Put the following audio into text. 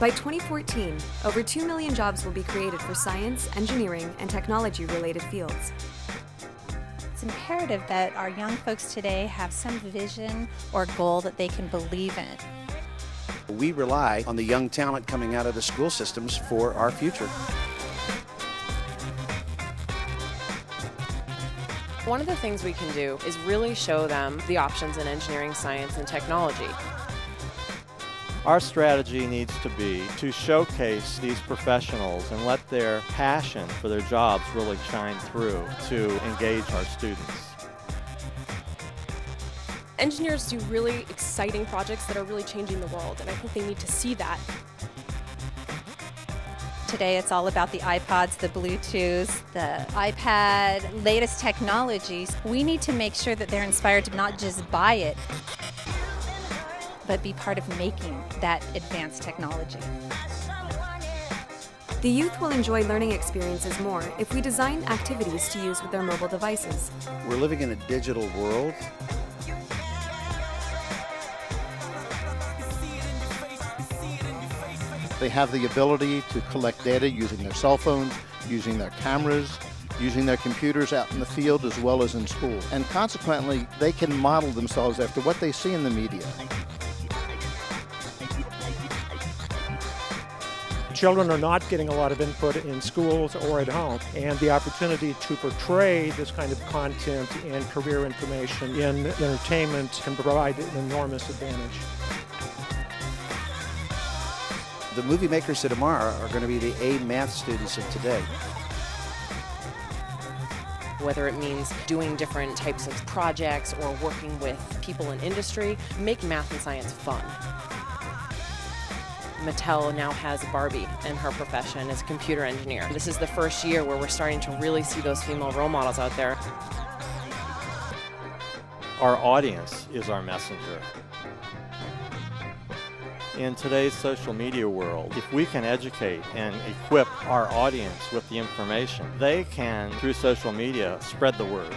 By 2014, over 2 million jobs will be created for science, engineering, and technology related fields. It's imperative that our young folks today have some vision or goal that they can believe in. We rely on the young talent coming out of the school systems for our future. One of the things we can do is really show them the options in engineering, science, and technology. Our strategy needs to be to showcase these professionals and let their passion for their jobs really shine through to engage our students. Engineers do really exciting projects that are really changing the world, and I think they need to see that. Today it's all about the iPods, the Bluetooths, the iPad, latest technologies. We need to make sure that they're inspired to not just buy it, but be part of making that advanced technology. The youth will enjoy learning experiences more if we design activities to use with their mobile devices. We're living in a digital world. They have the ability to collect data using their cell phones, using their cameras, using their computers out in the field as well as in school. And consequently, they can model themselves after what they see in the media. Children are not getting a lot of input in schools or at home, and the opportunity to portray this kind of content and career information in entertainment can provide an enormous advantage. The movie makers of tomorrow are going to be the A math students of today. Whether it means doing different types of projects or working with people in industry, make math and science fun. Mattel now has Barbie in her profession as a computer engineer. This is the first year where we're starting to really see those female role models out there. Our audience is our messenger. In today's social media world, if we can educate and equip our audience with the information, they can, through social media, spread the word.